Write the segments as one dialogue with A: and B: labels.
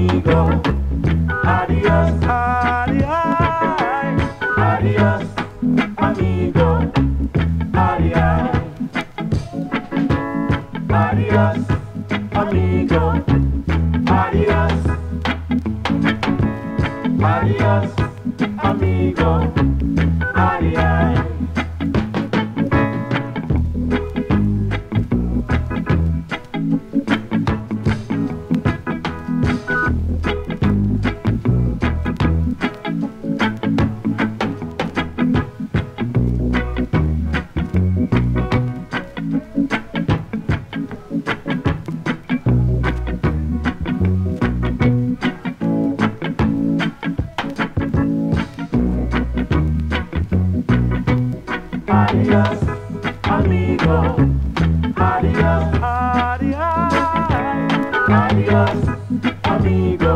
A: amigo. Adiós, adiós, adiós, amigo. Adiós, adiós, amigo. Adiós, adiós, amigo. Adiós. Adiós, amigo. Adiós, adiós. Adiós, amigo.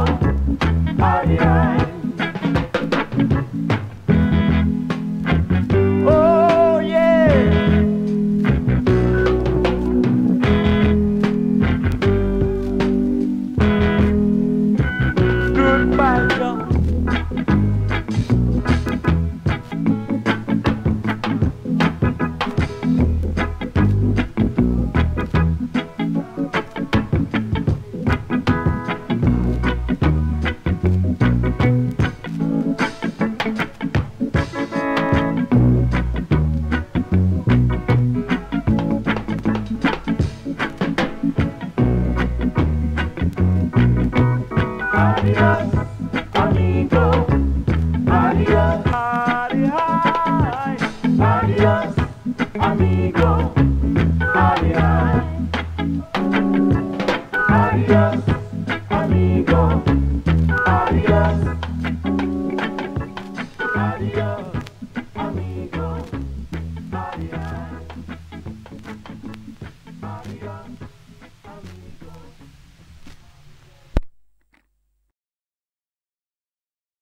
A: Adiós.